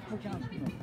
不想出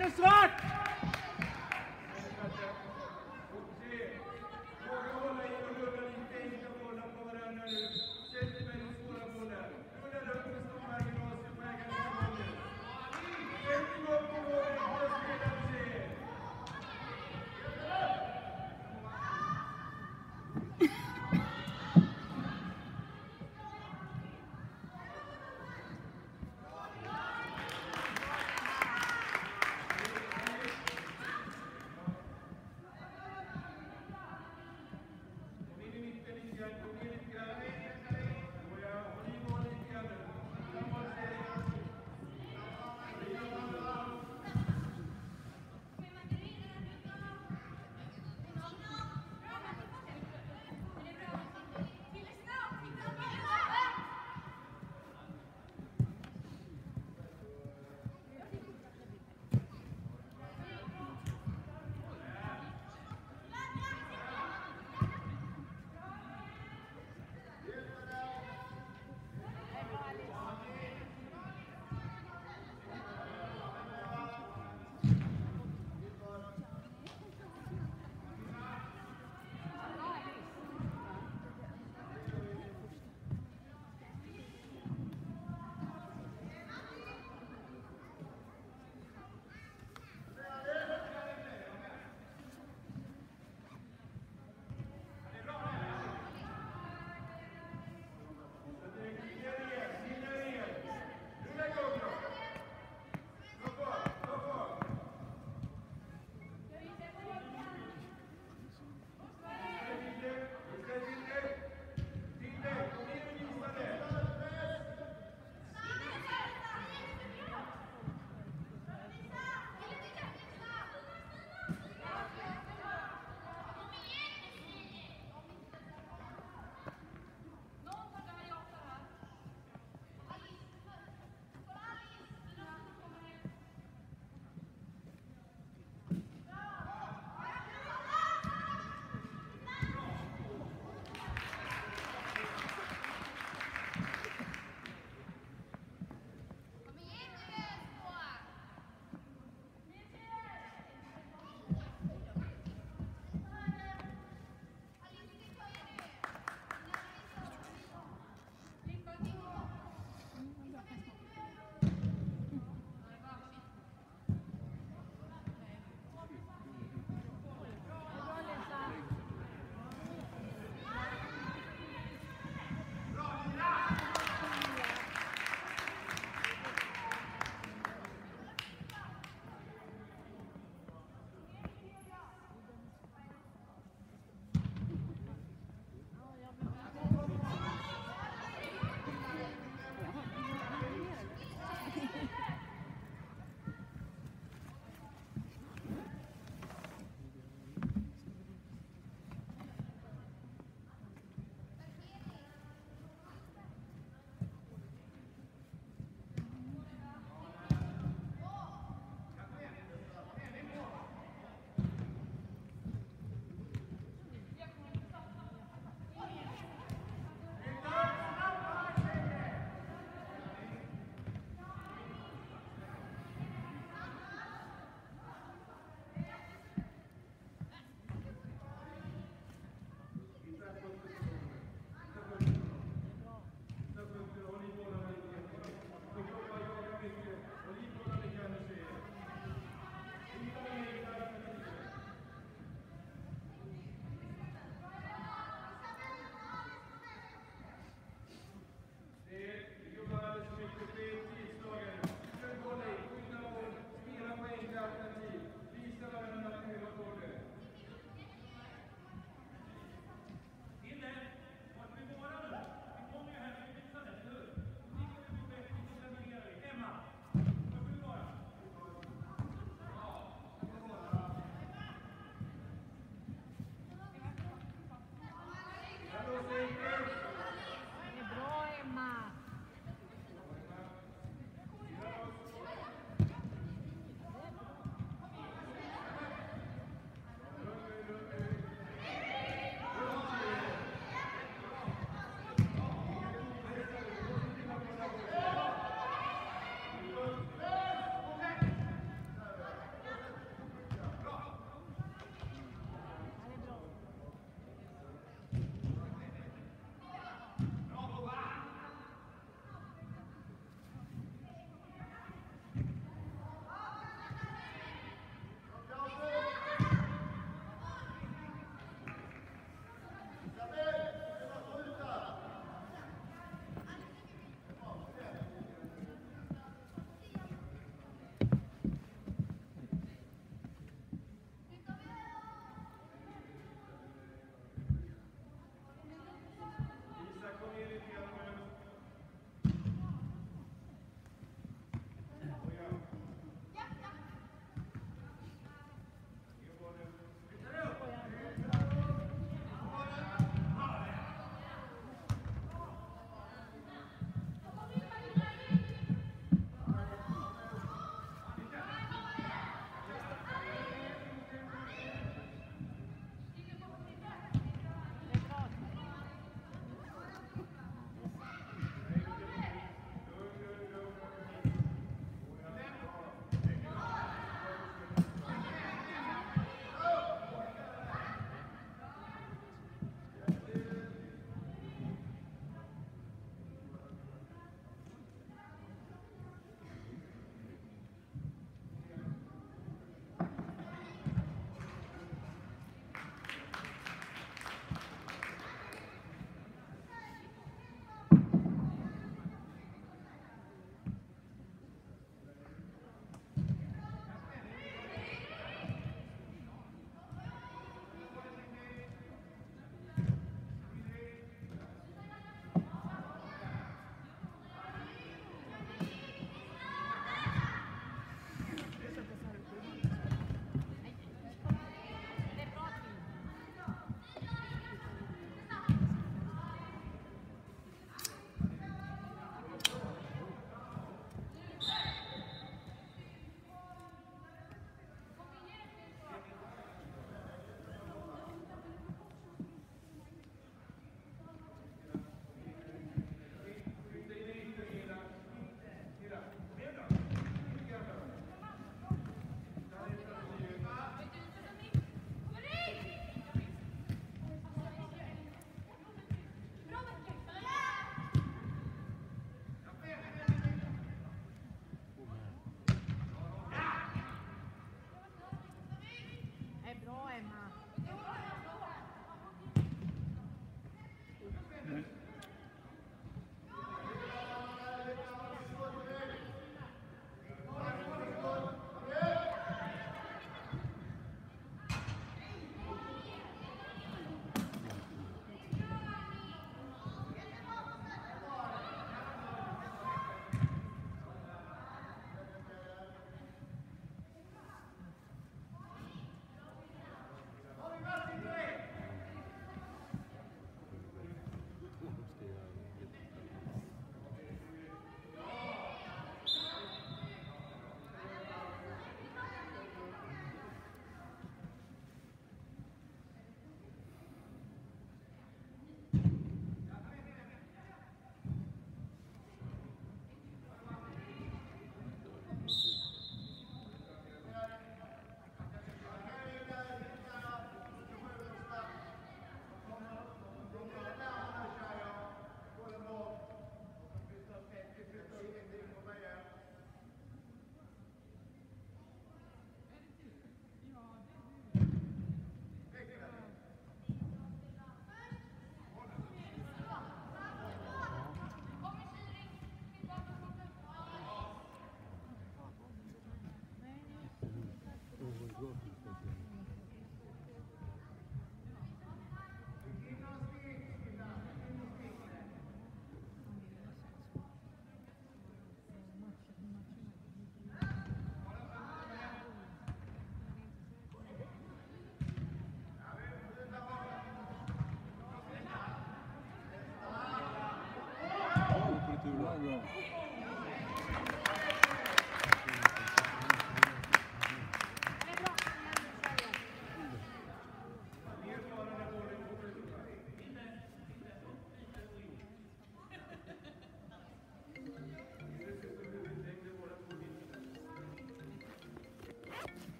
Bundesrat!